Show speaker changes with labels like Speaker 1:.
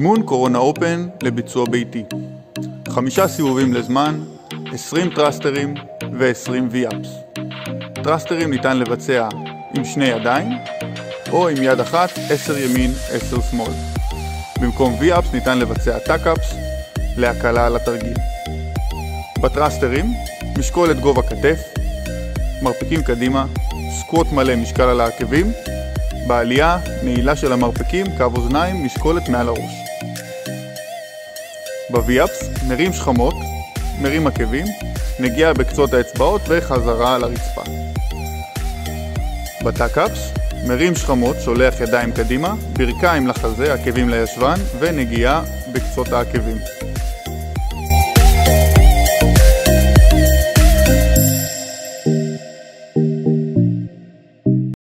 Speaker 1: אימון קורונה אופן לביצוע ביתי. חמישה סיבובים לזמן, 20 טרסטרים ו-20 V-ups. טרסטרים ניתן לבצע עם שני ידיים, או עם יד אחת, 10 ימין, 10 שמאל. במקום V-ups ניתן לבצע tuck-ups להקלה על התרגיל. בטרסטרים, משקולת גובה כתף, מרפקים קדימה, squat מלא משקל על העקבים, בעלייה, נעילה של המרפקים, קו אוזניים, משקולת מעל הראש. ב V-ups, מרים שכמות, מרים עקבים, נגיעה בקצות האצבעות וחזרה על הרצפה. ב tuck-ups, מרים שכמות, שולח ידיים קדימה, ברכיים לחזה, עקבים לישבן ונגיעה בקצות העקבים.